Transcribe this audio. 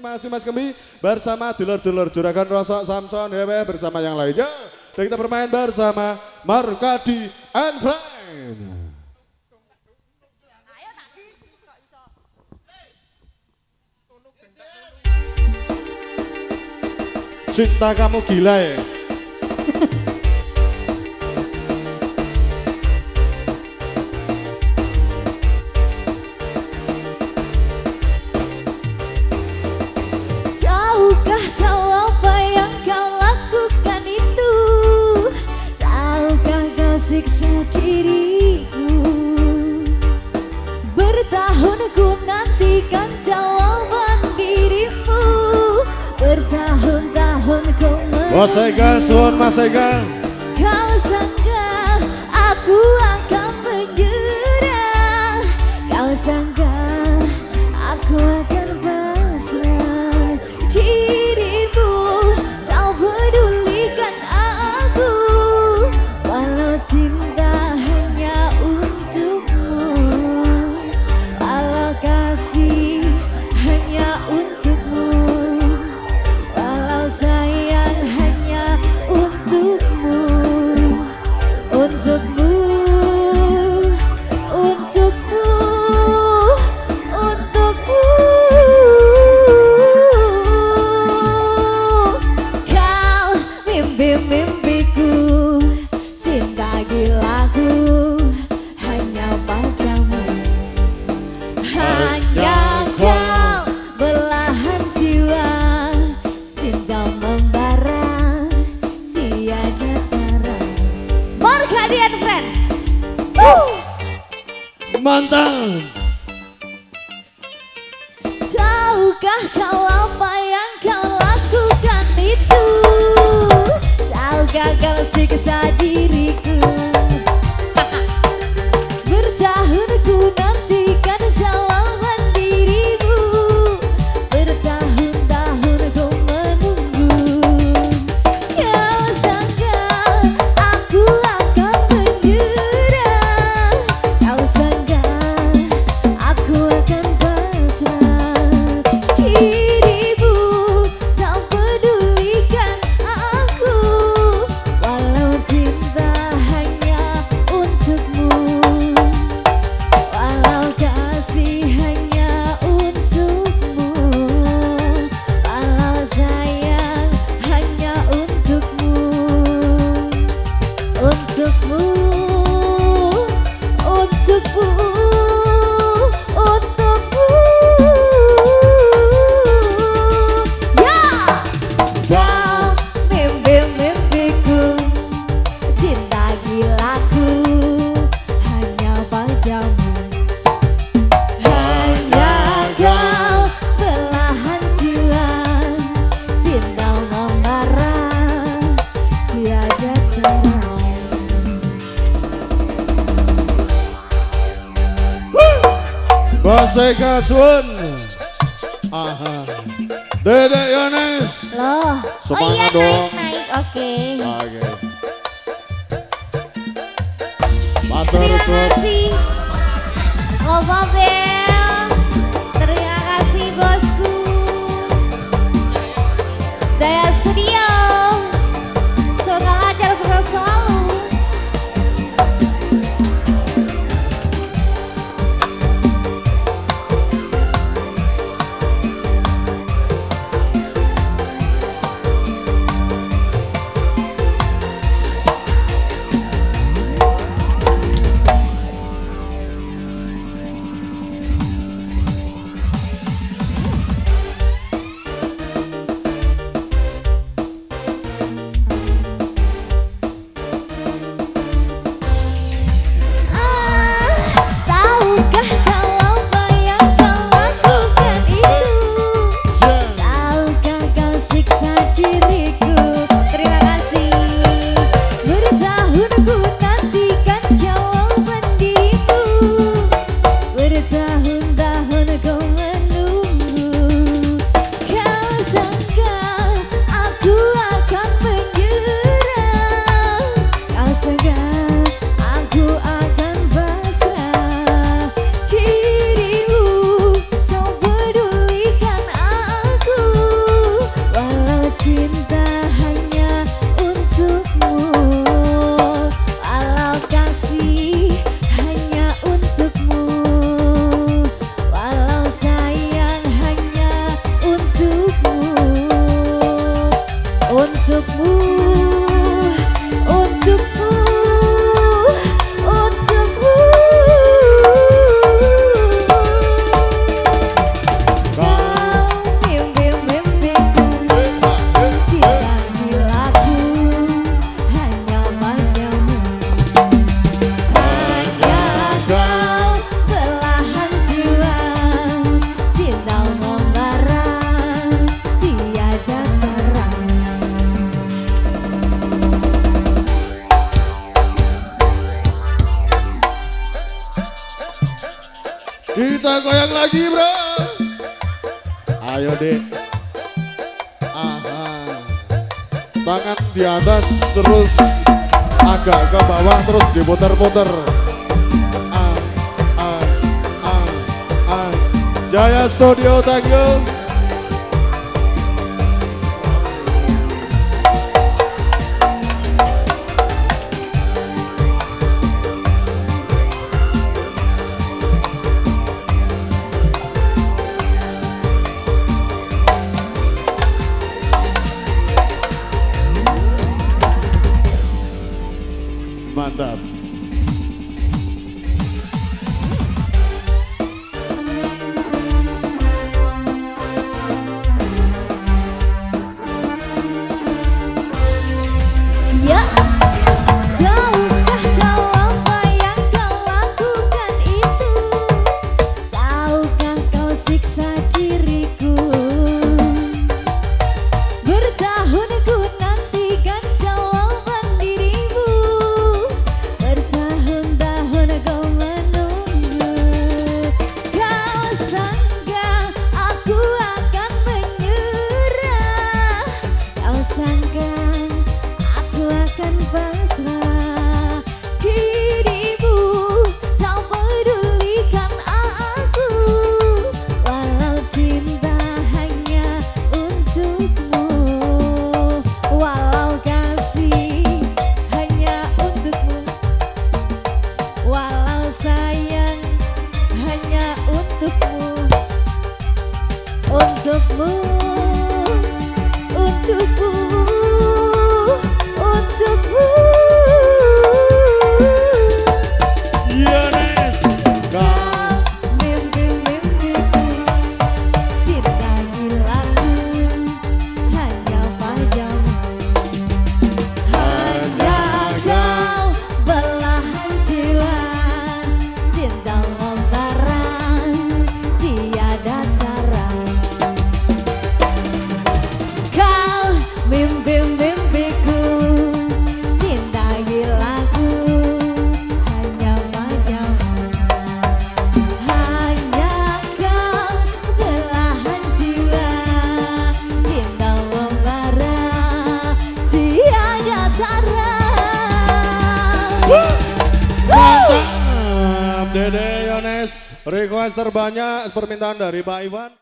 Terima kasih Mas Kemi bersama dulur-dulur Juragan Rosok Samson Hewe bersama yang lainnya. Dan kita bermain bersama Markadi and Friend. Cinta kamu gila ya. diriku Bertahun ku nantikan jawaban dirimu. Bertahun-tahun ku Mas Ega, suwun Mas Ega. Kau sangka aku akan Mantap. Tahukah kau apa yang kau lakukan itu Tahukah kau siksa diriku Ega, suwun. Aha. Dedek Yones. Loh Semangat oh iya dong. naik naik oke Oke. Matur Terima kasih Ngopo adik-adik aha. Tangan di atas terus agak ke bawah terus diputar putar ah, ah, ah, ah. Jaya Studio thank you. up. tersebut Dede Yones request terbanyak permintaan dari Pak Iwan.